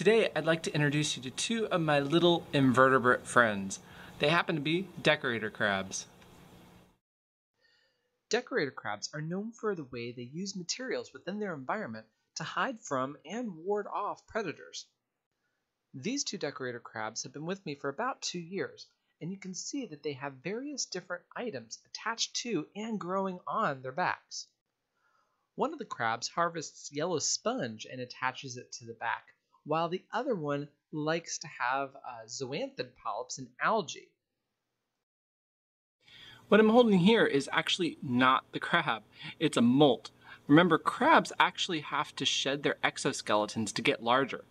Today, I'd like to introduce you to two of my little invertebrate friends. They happen to be decorator crabs. Decorator crabs are known for the way they use materials within their environment to hide from and ward off predators. These two decorator crabs have been with me for about two years, and you can see that they have various different items attached to and growing on their backs. One of the crabs harvests yellow sponge and attaches it to the back, while the other one likes to have uh, zoanthid polyps and algae. What I'm holding here is actually not the crab, it's a molt. Remember, crabs actually have to shed their exoskeletons to get larger.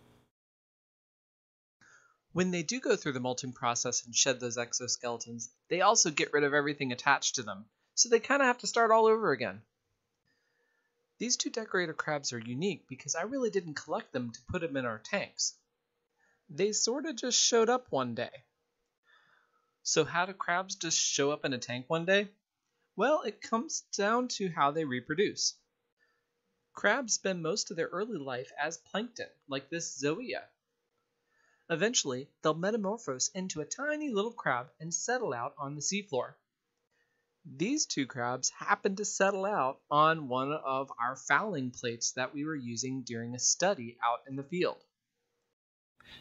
When they do go through the molting process and shed those exoskeletons, they also get rid of everything attached to them, so they kind of have to start all over again. These two decorator crabs are unique because I really didn't collect them to put them in our tanks. They sort of just showed up one day. So how do crabs just show up in a tank one day? Well, it comes down to how they reproduce. Crabs spend most of their early life as plankton, like this zoea. Eventually, they'll metamorphose into a tiny little crab and settle out on the seafloor. These two crabs happened to settle out on one of our fouling plates that we were using during a study out in the field.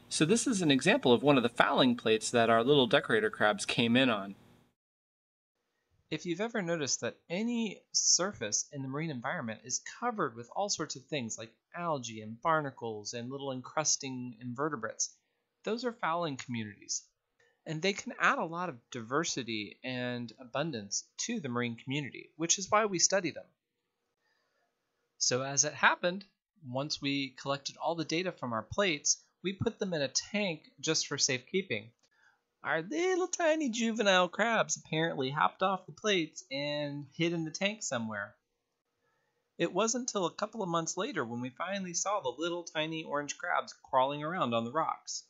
So this is an example of one of the fouling plates that our little decorator crabs came in on. If you've ever noticed that any surface in the marine environment is covered with all sorts of things like algae and barnacles and little encrusting invertebrates, those are fouling communities and they can add a lot of diversity and abundance to the marine community, which is why we study them. So, as it happened, once we collected all the data from our plates, we put them in a tank just for safekeeping. Our little tiny juvenile crabs apparently hopped off the plates and hid in the tank somewhere. It wasn't until a couple of months later when we finally saw the little tiny orange crabs crawling around on the rocks.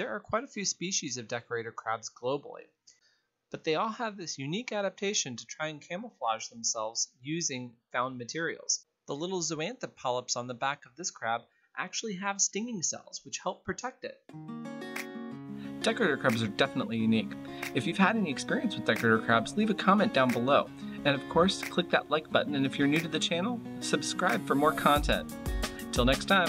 There are quite a few species of decorator crabs globally, but they all have this unique adaptation to try and camouflage themselves using found materials. The little zoanthid polyps on the back of this crab actually have stinging cells which help protect it. Decorator crabs are definitely unique. If you've had any experience with decorator crabs, leave a comment down below. And of course, click that like button, and if you're new to the channel, subscribe for more content. Till next time.